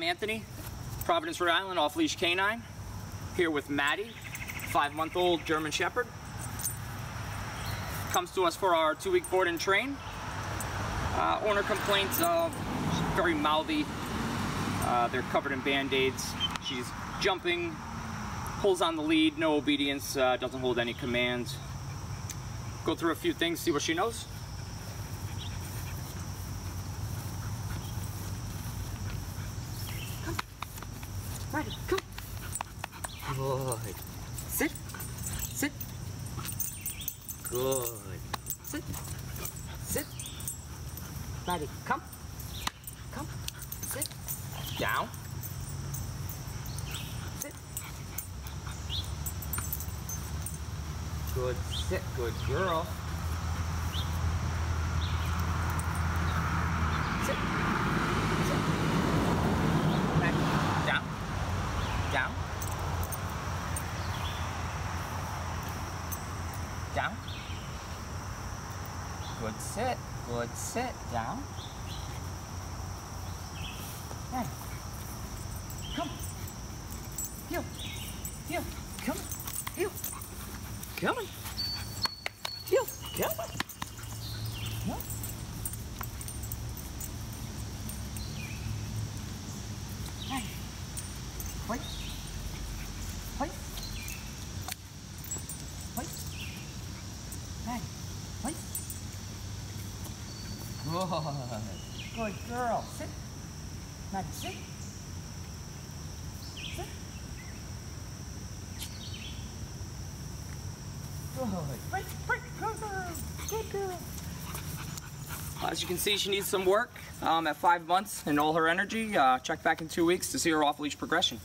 Anthony, Providence, Rhode Island, off leash canine. Here with Maddie, five month old German Shepherd. Comes to us for our two week board and train. Uh, owner complaints of very mouthy. Uh, they're covered in band aids. She's jumping, pulls on the lead, no obedience, uh, doesn't hold any commands. Go through a few things, see what she knows. Ready, come. Good. Sit. Sit. Good. Sit. Sit. Ready, come. Come. Sit. Down. Sit. Good sit, good girl. Sit. Sit. Back. Down. Down. Down. Good sit. Good sit. Down. Hey. Come. Heel. Heel. Come. Heel. Come on. Heel. Come on. No. Hey. Wait. Wait. Wait. Hey. Wait. Good. Good girl. Sit. Maddie, sit. Sit. Good. Break, girl. As you can see, she needs some work um, at five months and all her energy. Uh, check back in two weeks to see her off leash progression.